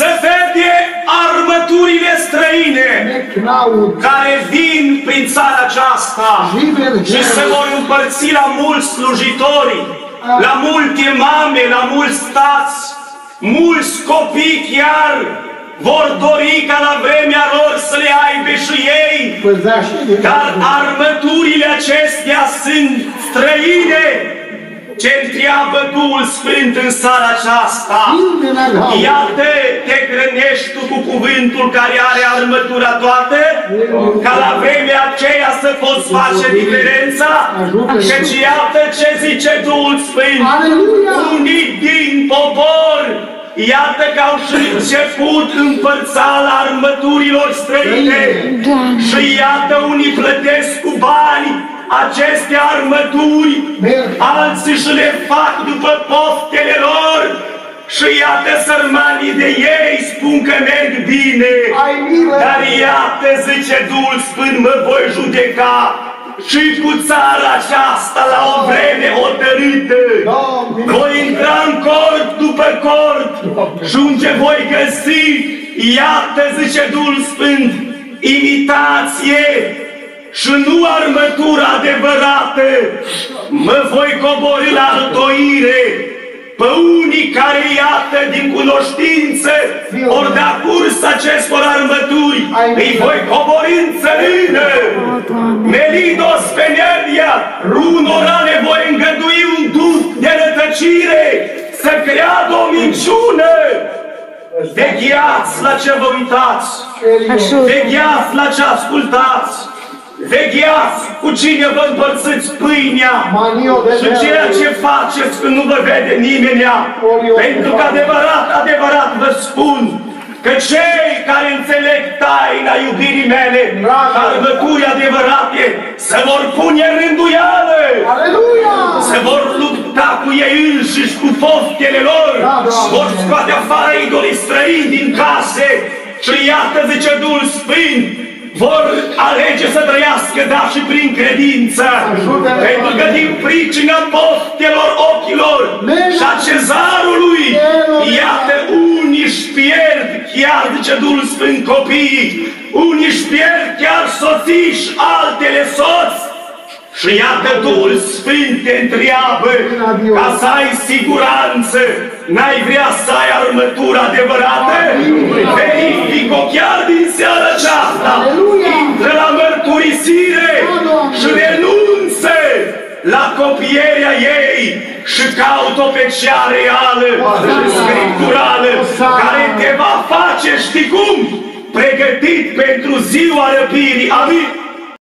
să vede armăturile străine Necknaut, care vin prin țara aceasta Liber și se vor împărți la mulți slujitori, la multe mame, la mulți stați, mulți copii chiar vor dori ca la vremea lor să le aibă și ei, păzași de dar armăturile acestea sunt străine ce întreabă Duhul Sfânt în seara aceasta. Iată, te hrănești tu cu cuvântul care are armătura toată, ca la vremea aceea să poți face diferența, căci iată ce zice Duhul Sfânt. Aleluia! Unii din popor, iată că au și început împărțala armăturilor străine. Și iată unii plătesc cu bani aceste armături, alții și le fac după poftele lor. Și iată sărmanii de ei spun că merg bine, Ai milă! dar iată, zice Duhul Sfânt, mă voi judeca și cu țara aceasta la o vreme hotărâtă. Doamne! Voi intra în cort după cort și unde voi găsi, iată, zice Duhul Sfânt, imitație și nu armătura adevărată, mă voi coborî la altoire pe unii care, iată, din cunoștință, ori da curs acestor armături, îi voi coborî în țărână. Melidos pe nervia, unora le voi îngădui un duh de rătăcire, să creadă o minciună. Vegheați la ce vă uitați, vegheați la ce ascultați, vegheați! Cu cine vă împărțiți pâinea? Manio de și ceea ce faceți când nu vă vede nimeni. Pentru că adevărat, adevărat vă spun, că cei care înțeleg taina iubirii mele, armături adevărate, se vor pune în rânduială, Aleluia! se vor lupta cu ei înșiși, cu poftele lor, Da, da. vor scoate afară idolii străini din case. Și iată, zice Duhul Sfânt, vor alege să trăiască, dar și prin credință, Ajută-ne, pentru că Doamne. din pricina poftelor ochilor Amen. și a cezarului, Amen. iată, unii își pierd, chiar zice Duhul Sfânt copiii, unii își pierd chiar soțiși și altele soți, și iată Duhul Sfânt te întreabă ca să ai siguranță, n-ai vrea să ai armătura adevărată? Verific-o chiar la copierea ei și caută-o pe cea reală și scripturală care te va face, știi cum? Pregătit pentru ziua răpirii. Amin?